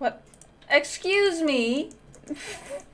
What? Excuse me?